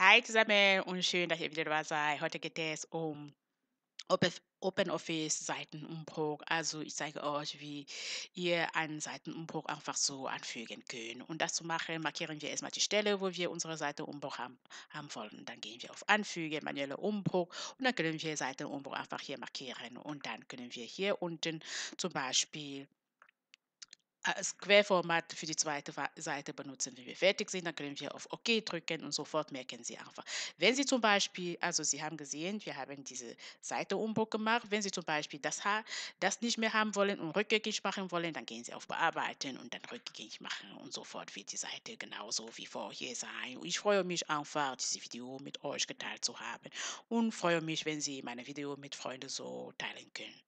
Hi zusammen und schön, dass ihr wieder dabei seid. Heute geht es um OpenOffice Seitenumbruch. Also ich zeige euch, wie ihr einen Seitenumbruch einfach so anfügen könnt. Und das zu machen, markieren wir erstmal die Stelle, wo wir unsere Seitenumbruch haben, haben wollen. Dann gehen wir auf Anfügen, manuelle Umbruch und dann können wir Seitenumbruch einfach hier markieren. Und dann können wir hier unten zum Beispiel als Querformat für die zweite Seite benutzen. Wenn wir fertig sind, dann können wir auf OK drücken und sofort merken Sie einfach. Wenn Sie zum Beispiel, also Sie haben gesehen, wir haben diese Seite Umbruch gemacht. Wenn Sie zum Beispiel das, das nicht mehr haben wollen und rückgängig machen wollen, dann gehen Sie auf Bearbeiten und dann rückgängig machen und sofort wird die Seite genauso wie vorher sein. Ich freue mich einfach, dieses Video mit euch geteilt zu haben und freue mich, wenn Sie meine Video mit Freunden so teilen können.